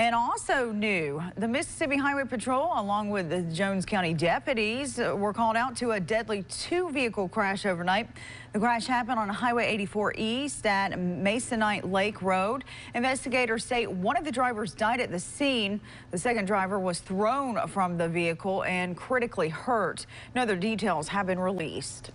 And also new, the Mississippi Highway Patrol, along with the Jones County deputies, were called out to a deadly two-vehicle crash overnight. The crash happened on Highway 84 East at Masonite Lake Road. Investigators say one of the drivers died at the scene. The second driver was thrown from the vehicle and critically hurt. No other details have been released.